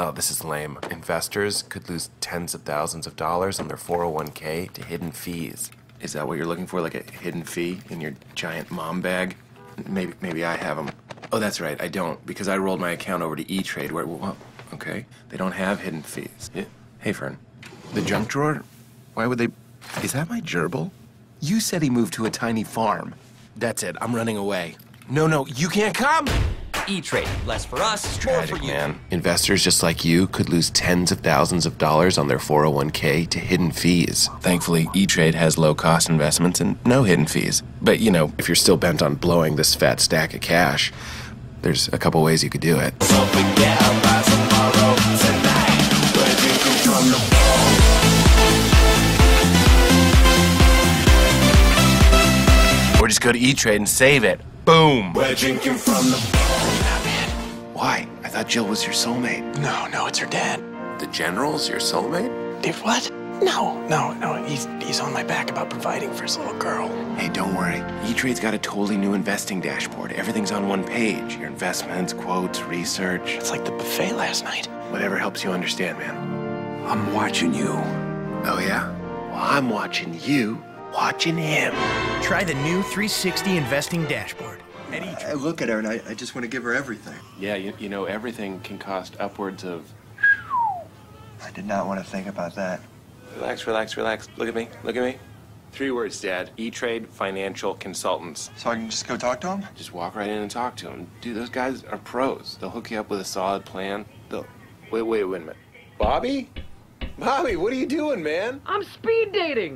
Oh, this is lame. Investors could lose tens of thousands of dollars on their 401k to hidden fees. Is that what you're looking for? Like a hidden fee in your giant mom bag? Maybe, maybe I have them. Oh, that's right. I don't because I rolled my account over to E Trade. Where? Well, okay, they don't have hidden fees. Yeah. Hey, Fern, the junk drawer. Why would they? Is that my gerbil? You said he moved to a tiny farm. That's it. I'm running away. No, no, you can't come. E-Trade. Less for us, more Tragic, for you. man. Investors just like you could lose tens of thousands of dollars on their 401k to hidden fees. Thankfully, E-Trade has low-cost investments and no hidden fees. But, you know, if you're still bent on blowing this fat stack of cash, there's a couple ways you could do it. Or just go to E-Trade and save it. Boom. Why? I thought Jill was your soulmate. No, no, it's her dad. The general's your soulmate? Dude, what? No, no, no. He's he's on my back about providing for his little girl. Hey, don't worry. E-Trade's got a totally new investing dashboard. Everything's on one page. Your investments, quotes, research. It's like the buffet last night. Whatever helps you understand, man. I'm watching you. Oh, yeah? Well, I'm watching you, watching him. Try the new 360 investing dashboard. At each I look at her and I, I just want to give her everything. Yeah, you, you know, everything can cost upwards of. I did not want to think about that. Relax, relax, relax. Look at me. Look at me. Three words, Dad. E-Trade Financial Consultants. So I can just go talk to him? Just walk right in and talk to them. Dude, those guys are pros. They'll hook you up with a solid plan. They'll. Wait, wait, wait a minute. Bobby? Bobby, what are you doing, man? I'm speed dating.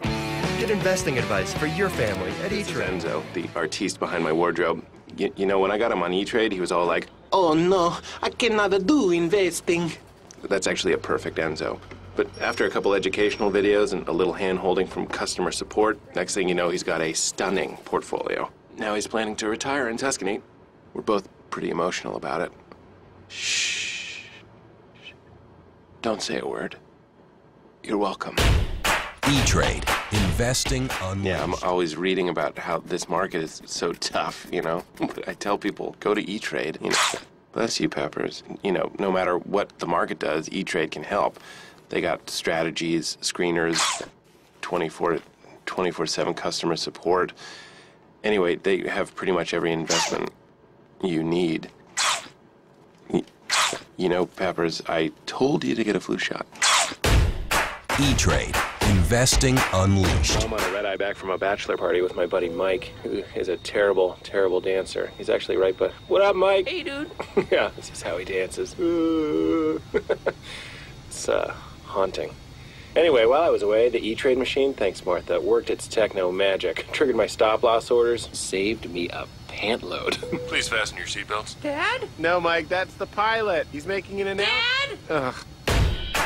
Get investing advice for your family at This E-Trade. Enzo, the artiste behind my wardrobe. You, you know, when I got him on E-Trade, he was all like, Oh no, I cannot do investing. that's actually a perfect Enzo. But after a couple educational videos and a little hand-holding from customer support, next thing you know, he's got a stunning portfolio. Now he's planning to retire in Tuscany. We're both pretty emotional about it. Shh. Don't say a word. You're welcome. E-Trade. Investing unleashed. Yeah, I'm always reading about how this market is so tough, you know. But I tell people, go to E-Trade. You know, bless you, Peppers. You know, no matter what the market does, E-Trade can help. They got strategies, screeners, 24 24/7 customer support. Anyway, they have pretty much every investment you need. You know, Peppers, I told you to get a flu shot. E-Trade. Investing unleashed. I'm on a red eye back from a bachelor party with my buddy Mike, who is a terrible, terrible dancer. He's actually right, but what up, Mike? Hey, dude. yeah, this is how he dances. it's uh, haunting. Anyway, while I was away, the E-Trade machine, thanks Martha, worked its techno magic, triggered my stop loss orders, saved me a pant load. Please fasten your seatbelts. Dad? No, Mike, that's the pilot. He's making an announcement. Dad?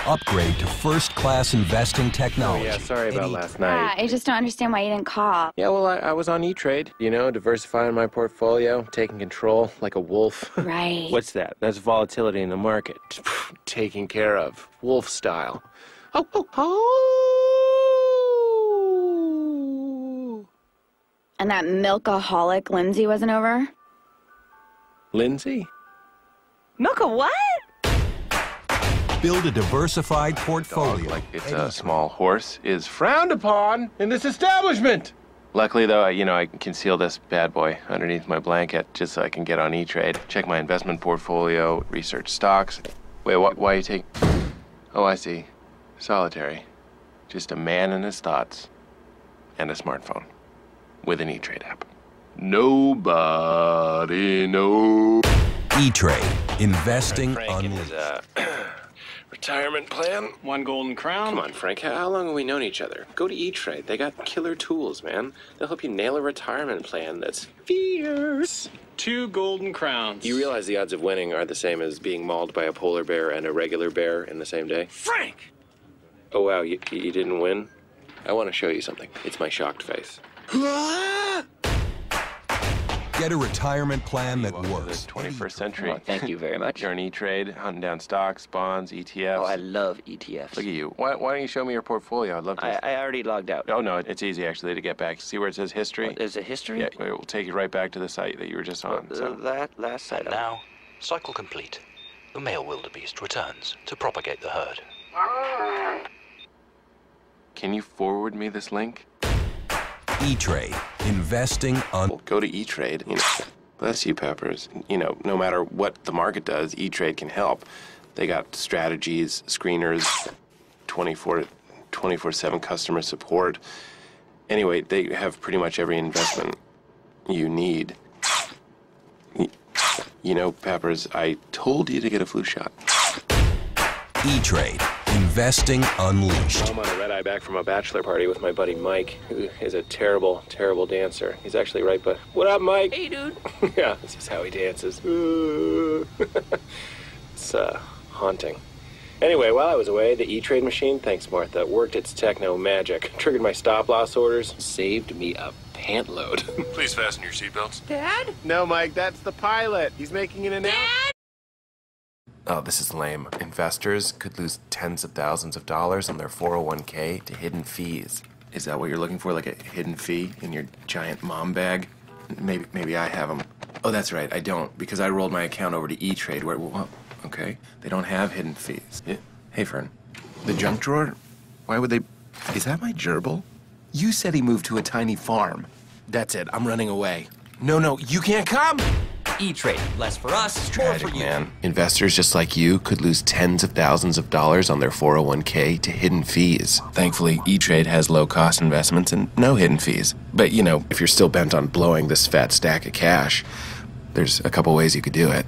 Upgrade to first-class investing technology. Oh, yeah, sorry about last night. Yeah, night. I just don't understand why you didn't call. Yeah, well, I, I was on E-Trade, you know, diversifying my portfolio, taking control like a wolf. Right. What's that? That's volatility in the market. Taking care of. Wolf style. Oh, oh, oh. And that milkaholic Lindsay wasn't over? Lindsay? Milka, what? Build a diversified Dog, portfolio. like it's a small horse, is frowned upon in this establishment. Luckily, though, I, you know, I can conceal this bad boy underneath my blanket just so I can get on E-Trade, check my investment portfolio, research stocks. Wait, wh- why you take? Oh, I see. Solitaire. Just a man and his thoughts, and a smartphone, with an E-Trade app. Nobody knows. E-Trade. Investing Frank and his unleashed. Retirement plan. One golden crown. Come on, Frank. How how long have we known each other? Go to E-Trade. They got killer tools, man. They'll help you nail a retirement plan that's fierce. Two golden crowns. You realize the odds of winning are the same as being mauled by a polar bear and a regular bear in the same day? Frank! Oh, wow. You, you didn't win? I want to show you something. It's my shocked face. Get a retirement plan that Welcome to works. the 21st century. Oh, thank you very much. You're on E-Trade, hunting down stocks, bonds, ETFs. Oh, I love ETFs. Look at you. Why, why don't you show me your portfolio? I'd love to. I, I already logged out. Oh, no, it's easy actually to get back. See where it says history? There's a history? Yeah, it will take you right back to the site that you were just on. Uh, So. that last side. And now, cycle complete. the male wildebeest returns to propagate the herd. Can you forward me this link? E-Trade, investing un- Go to E-Trade. You know, bless you, Peppers. You know, no matter what the market does, E-Trade can help. They got strategies, screeners, 24 24/7 customer support. Anyway, they have pretty much every investment you need. You know, Peppers, I told you to get a flu shot. E-Trade, investing unleashed. I'm on a red eye back from a bachelor party with my buddy Mike, who is a terrible, terrible dancer. He's actually right, but what up, Mike? Hey, dude. yeah, this is how he dances. it's uh, haunting. Anyway, while I was away, the E-Trade machine, thanks Martha, worked its techno magic, triggered my stop loss orders, saved me a pant load. Please fasten your seatbelts. Dad? No, Mike, that's the pilot. He's making an announcement. Oh, this is lame. Investors could lose tens of thousands of dollars on their 401k to hidden fees. Is that what you're looking for, like a hidden fee in your giant mom bag? Maybe, maybe I have them. Oh, that's right, I don't, because I rolled my account over to E-Trade, where, well, okay, they don't have hidden fees. Yeah. Hey, Fern, the junk drawer? Why would they? Is that my gerbil? You said he moved to a tiny farm. That's it. I'm running away. No, no, you can't come. E-Trade, less for us, more for Tragic, you. man. Investors just like you could lose tens of thousands of dollars on their 401k to hidden fees. Thankfully, E-Trade has low-cost investments and no hidden fees. But, you know, if you're still bent on blowing this fat stack of cash, there's a couple ways you could do it.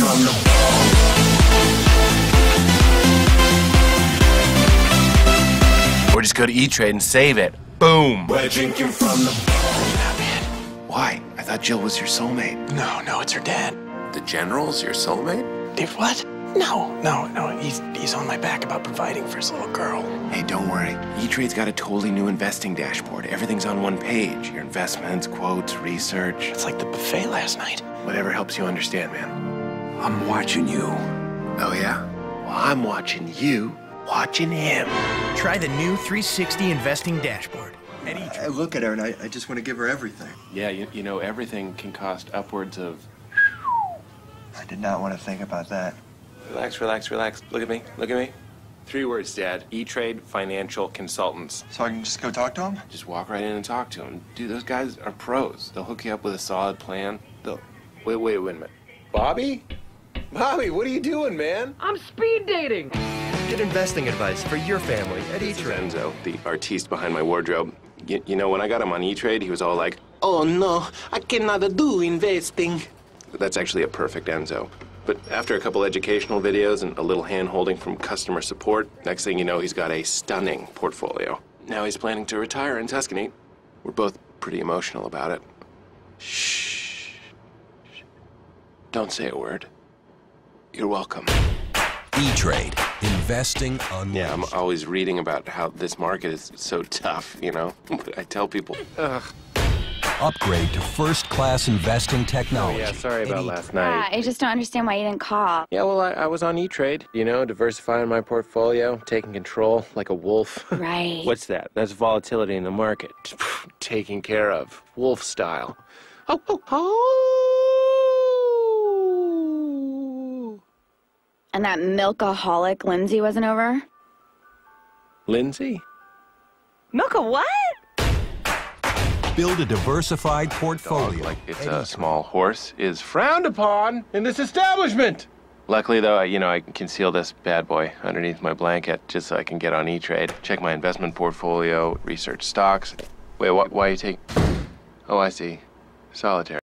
Or just go to E-Trade and save it. Boom. We're drinking from the Why? I thought Jill was your soulmate. No, no, it's her dad. The general's your soulmate? Dude, what? No, no, no. He's he's on my back about providing for his little girl. Hey, don't worry. E-Trade's got a totally new investing dashboard. Everything's on one page. Your investments, quotes, research. It's like the buffet last night. Whatever helps you understand, man. I'm watching you. Oh, yeah? Well, I'm watching you, watching him. Try the new 360 investing dashboard. At E I look at her and I, I just want to give her everything. Yeah, you, you know, everything can cost upwards of. I did not want to think about that. Relax, relax, relax. Look at me. Look at me. Three words, Dad. E-Trade Financial Consultants. So I can just go talk to him? Just walk right in and talk to them. Dude, those guys are pros. They'll hook you up with a solid plan. They'll. Wait, wait, wait a minute. Bobby? Bobby, what are you doing, man? I'm speed dating. Get investing advice for your family at E-Trade. Enzo, the artiste behind my wardrobe. You, you know, when I got him on E-Trade, he was all like, Oh no, I cannot do investing. that's actually a perfect Enzo. But after a couple educational videos and a little hand-holding from customer support, next thing you know, he's got a stunning portfolio. Now he's planning to retire in Tuscany. We're both pretty emotional about it. Shh. Don't say a word. You're welcome. E-Trade, investing unleashed. Yeah, I'm always reading about how this market is so tough, you know? But I tell people, ugh. Upgrade to first-class investing technology. Oh, yeah, sorry about last night. Yeah, I just don't understand why you didn't call. Yeah, well, I, I was on E-Trade, you know, diversifying my portfolio, taking control like a wolf. Right. What's that? That's volatility in the market. Taking care of, wolf style. Oh, oh, oh. And that milkaholic Lindsay wasn't over? Lindsay? Milka what? Build a diversified portfolio. Like it's a small horse is frowned upon in this establishment. Luckily, though, I, you know, I conceal this bad boy underneath my blanket just so I can get on E-Trade, check my investment portfolio, research stocks. Wait, wh- why are you taking? Oh, I see. Solitaire.